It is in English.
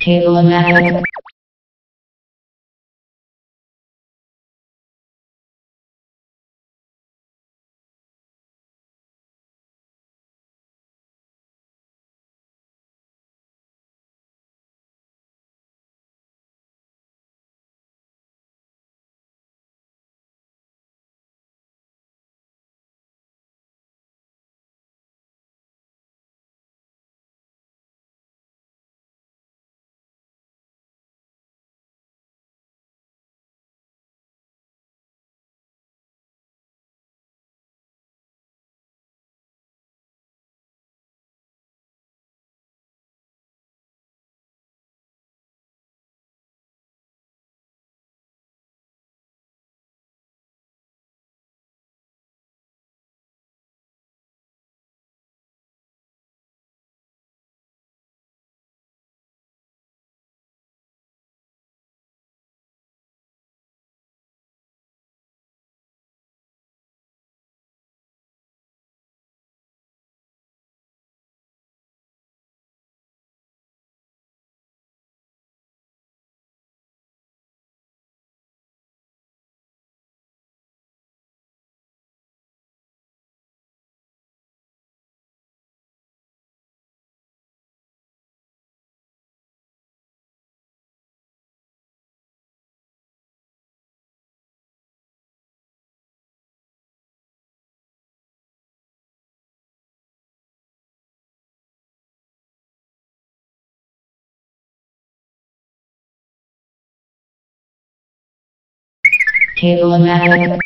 Calematic. Qué bonada.